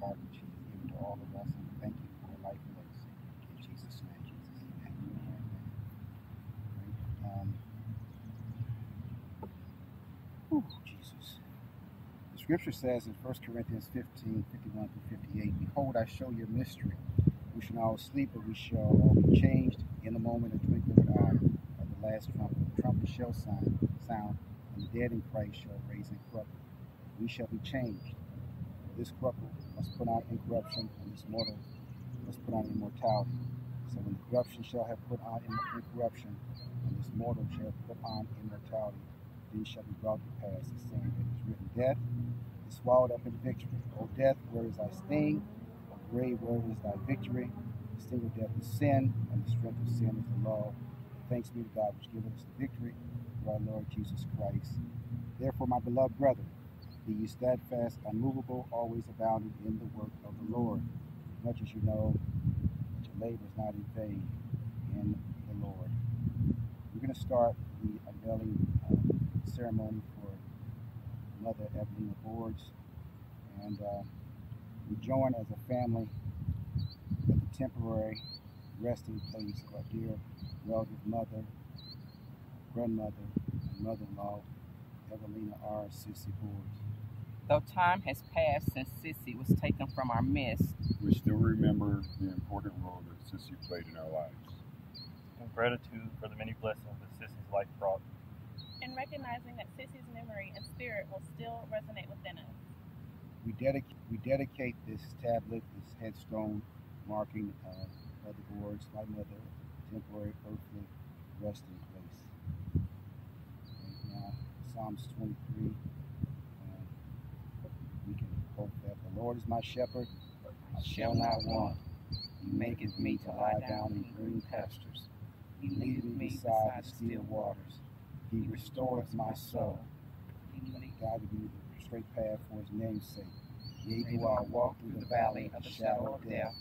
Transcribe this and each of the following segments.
given to all of us. And thank you for life and legacy. In Jesus' name, Jesus. Amen. Um, whew, Jesus. The scripture says in 1 Corinthians 15, 51 through 58, Behold, I show you a mystery. We shall not all sleep, but we shall all be changed in the moment of twinkling of an eye of the last trumpet. The trumpet shall sound, sound, and the dead in Christ shall raise incorruptible. We shall be changed. This corruptible must put on incorruption, and this mortal must put on immortality. So when the corruption shall have put on incorruption, and this mortal shall have put on immortality, then shall be brought to pass the saying that is written, Death is swallowed up in victory. O death, where is thy sting? O grave, where is thy victory? The sting of death is sin, and the strength of sin is the law. Thanks be to God which giveth us the victory through our Lord Jesus Christ. Therefore, my beloved brethren, be steadfast, unmovable, always abounding in the work of the Lord, much as you know that your labor is not in vain in the Lord. We're going to start the unveiling uh, ceremony for Mother Evelina Boards, and uh, we join as a family at the temporary resting place of our dear relative mother, grandmother, and mother-in-law, Evelina R. Sissy Boards. Though time has passed since Sissy was taken from our midst, we still remember the important role that Sissy played in our lives. In gratitude for the many blessings that Sissy's life brought. And recognizing that Sissy's memory and spirit will still resonate within us. We dedicate, we dedicate this tablet, this headstone, marking uh, Mother Boards, my mother, temporary earthly resting place. And now, Psalms 23. Uh, we can quote that the Lord is my shepherd, I shall not want. He maketh me to lie down in green pastures. He leadeth me beside the still waters. He restoreth my soul. He guideth me the straight path for his name's sake. Yea, though I walk through the valley of the shadow of death,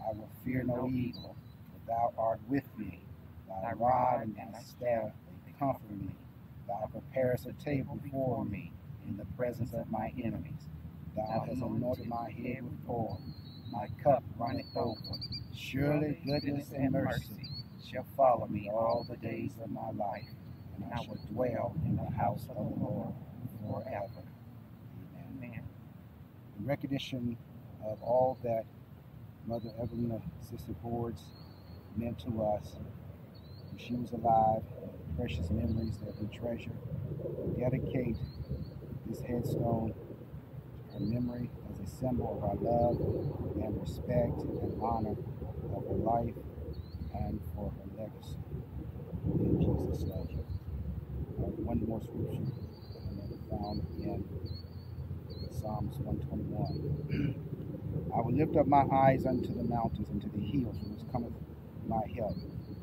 I will fear no evil, for thou art with me. Thy rod and thy staff, they comfort me. Thou preparest a table before me in the presence of my enemies. Thou hast anointed my head with oil. My cup runneth over. Surely goodness and mercy shall follow me all the days of my life, and I shall dwell in the house of the Lord forever. Amen. In recognition of all that Mother Evelina Sister Boards meant to us when she was alive, precious memories that we treasure, we dedicate this headstone to her memory as a symbol of our love and respect and honor of her life and for her legacy. In Jesus' name. Uh, one more scripture found in Psalms 121. I will lift up my eyes unto the mountains, and to the hills, from which cometh my help.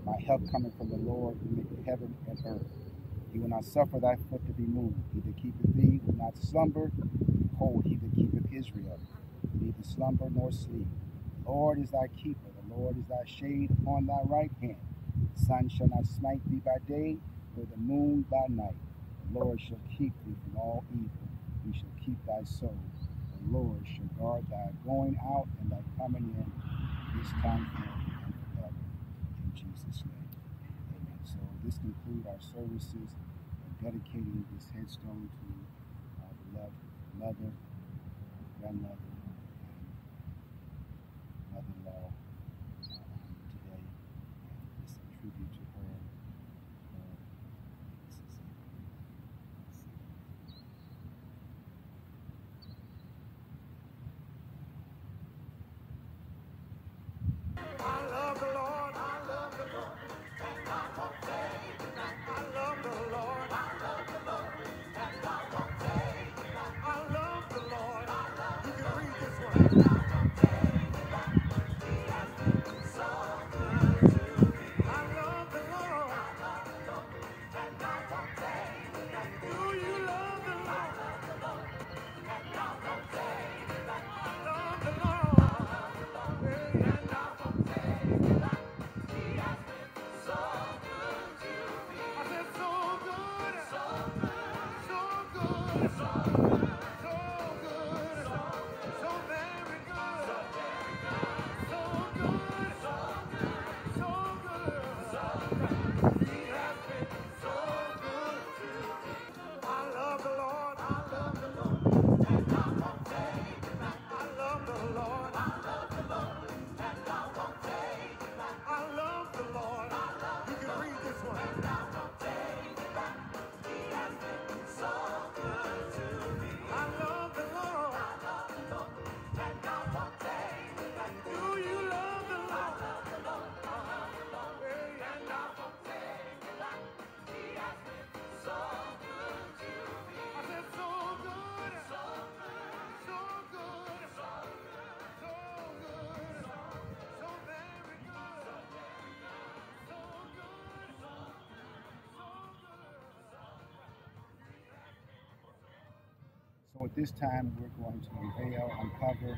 My help cometh from the Lord who made heaven and earth. He will not suffer thy foot to be moved. He that keepeth thee will not slumber. Behold, he that keepeth Israel, neither slumber nor sleep. The Lord is thy keeper. The Lord is thy shade upon thy right hand. The sun shall not smite thee by day, nor the moon by night. The Lord shall keep thee from all evil. He shall keep thy soul. The Lord shall guard thy going out and thy coming in this time forth and forever. In Jesus' name. Amen. So this concludes our services dedicating this headstone to our beloved mother, grandmother, and At this time, we're going to unveil, uncover the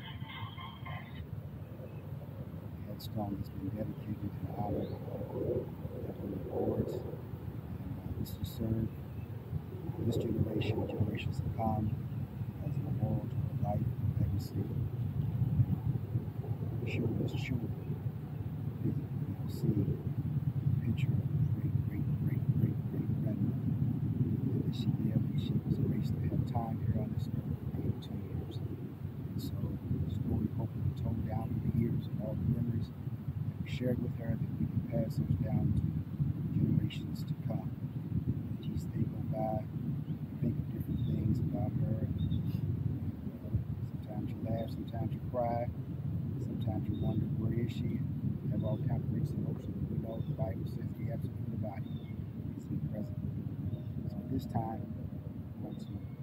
headstone that's been dedicated in honor of the boards. And uh, this will serve this generation, generations to come, as a memorial to her life, legacy. Sure, Mr. Sure, you'll see a picture of great, great, great, great, great grandmother that she lived and she was graced to have time here on this earth for 82 years. And so the story hopefully told down through the years and all the memories that we shared with her that we can pass those down to generations to come. That as they go by, think of different things about her. Sometimes you laugh, sometimes you cry, sometimes you wonder where is she. And have all kinds of mixed emotions. We know the Bible says the absent from the body is in the present. So this time, I'm going